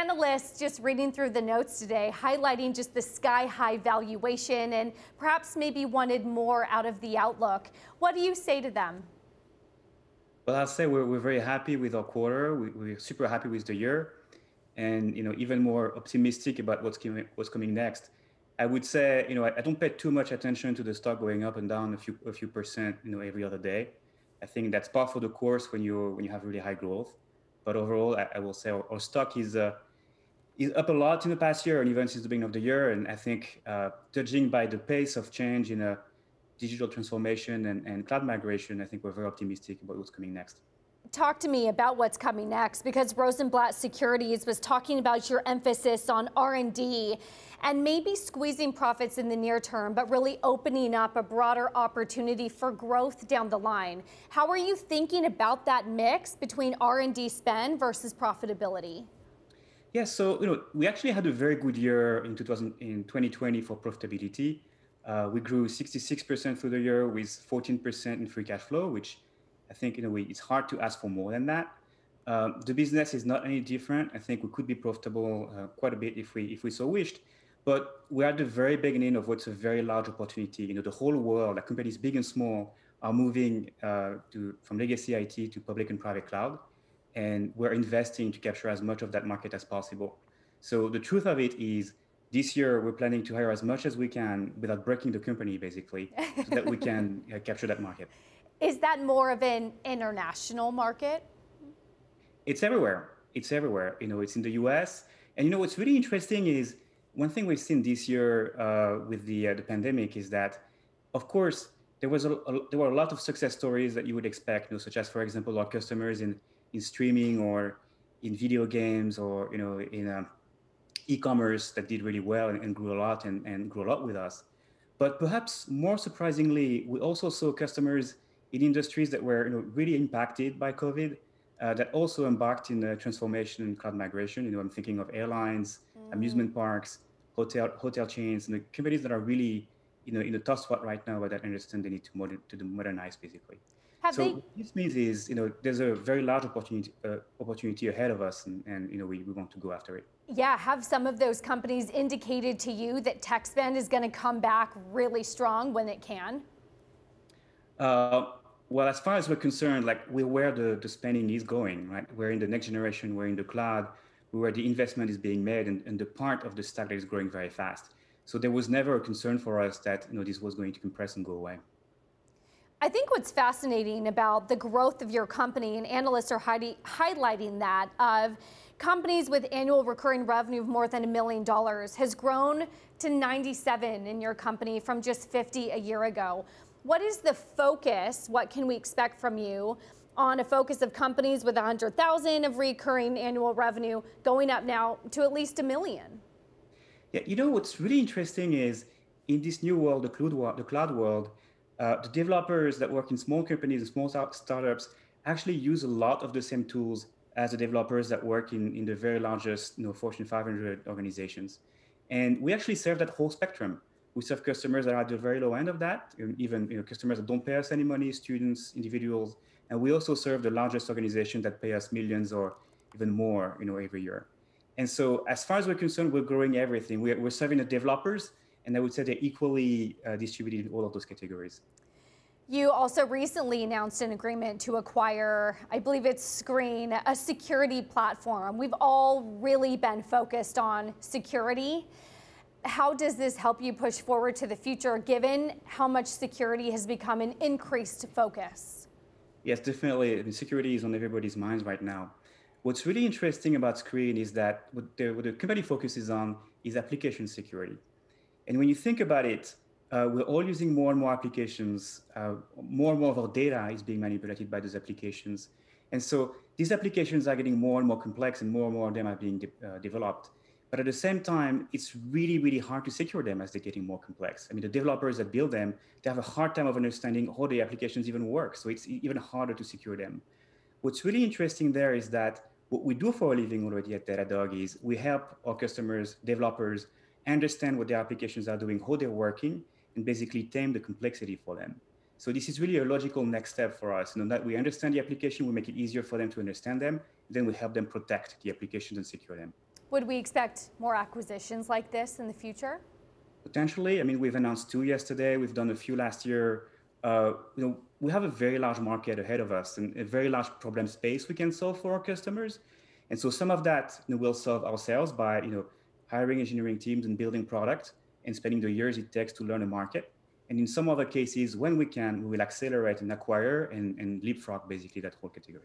analysts just reading through the notes today, highlighting just the sky high valuation and perhaps maybe wanted more out of the outlook. What do you say to them? Well, I'll say we're, we're very happy with our quarter. We, we're super happy with the year and you know even more optimistic about what's coming, what's coming next. I would say, you know, I, I, don't pay too much attention to the stock going up and down a few a few percent, you know, every other day. I think that's part for the course when you when you have really high growth. But overall, I, I will say our, our stock is uh, is up a lot in the past year and even since the beginning of the year. And I think, uh, judging by the pace of change in a digital transformation and, and cloud migration, I think we're very optimistic about what's coming next talk to me about what's coming next because Rosenblatt Securities was talking about your emphasis on R&D and maybe squeezing profits in the near term but really opening up a broader opportunity for growth down the line. How are you thinking about that mix between R&D spend versus profitability? Yeah, so you know, we actually had a very good year in 2000 in 2020 for profitability. Uh, we grew 66% through the year with 14% in free cash flow, which I think in a way it's hard to ask for more than that. Um, the business is not any different. I think we could be profitable uh, quite a bit if we if we so wished, but we're at the very beginning of what's a very large opportunity. You know, the whole world, like companies big and small, are moving uh, to from legacy IT to public and private cloud, and we're investing to capture as much of that market as possible. So the truth of it is, this year we're planning to hire as much as we can without breaking the company, basically, so that we can uh, capture that market. Is that more of an international market? It's everywhere. It's everywhere. You know, it's in the U.S. And you know what's really interesting is one thing we've seen this year uh, with the uh, the pandemic is that, of course, there was a, a, there were a lot of success stories that you would expect, you know, such as for example our customers in in streaming or in video games or you know in um, e-commerce that did really well and, and grew a lot and, and grew a lot with us. But perhaps more surprisingly, we also saw customers in industries that were you know, really impacted by COVID, uh, that also embarked in the transformation and cloud migration. You know, I'm thinking of airlines, mm. amusement parks, hotel hotel chains, and the companies that are really you know in a tough spot right now, but that understand they need to modern, to modernize basically. Have so they... what this means is you know there's a very large opportunity uh, opportunity ahead of us, and, and you know we, we want to go after it. Yeah, have some of those companies indicated to you that tech spend is going to come back really strong when it can? Uh, well, as far as we're concerned, like we're where the, the spending is going, right? We're in the next generation, we're in the cloud, where the investment is being made and, and the part of the stack that is growing very fast. So there was never a concern for us that you know this was going to compress and go away. I think what's fascinating about the growth of your company, and analysts are highlighting that, of companies with annual recurring revenue of more than a million dollars has grown to 97 in your company from just 50 a year ago. What is the focus? What can we expect from you on a focus of companies with 100,000 of recurring annual revenue going up now to at least a million? Yeah, you know what's really interesting is in this new world, the cloud world, the cloud world, uh, the developers that work in small companies and small startups actually use a lot of the same tools as the developers that work in, in the very largest you know, Fortune 500 organizations. And we actually serve that whole spectrum. We serve customers that are at the very low end of that, even you know, customers that don't pay us any money, students, individuals. And we also serve the largest organizations that pay us millions or even more you know, every year. And so as far as we're concerned, we're growing everything. We're, we're serving the developers, and I would say they're equally uh, distributed in all of those categories. You also recently announced an agreement to acquire, I believe it's Sqreen, a security platform. We've all really been focused on security how does this help you push forward to the future given how much security has become an increased focus? Yes, definitely. I mean, security is on everybody's minds right now. What's really interesting about Sqreen is that what the, what the company focuses on is application security. And when you think about it, uh, we're all using more and more applications. Uh, more and more of our data is being manipulated by those applications. And so these applications are getting more and more complex and more and more of them are being de uh, developed. But at the same time, it's really, really hard to secure them as they're getting more complex. I mean, the developers that build them, they have a hard time of understanding how the applications even work. So it's even harder to secure them. What's really interesting there is that what we do for a living already at Datadog is we help our customers, developers, understand what their applications are doing, how they're working, and basically tame the complexity for them. So this is really a logical next step for us. You know, that we understand the application, we make it easier for them to understand them, then we help them protect the applications and secure them. Would we expect more acquisitions like this in the future? Potentially. I mean, we've announced two yesterday. We've done a few last year. Uh, you know, we have a very large market ahead of us and a very large problem space we can solve for our customers. And so some of that you know, we'll solve ourselves by you know hiring engineering teams and building product and spending the years it takes to learn a market. And in some other cases, when we can, we will accelerate and acquire and, and leapfrog basically that whole category.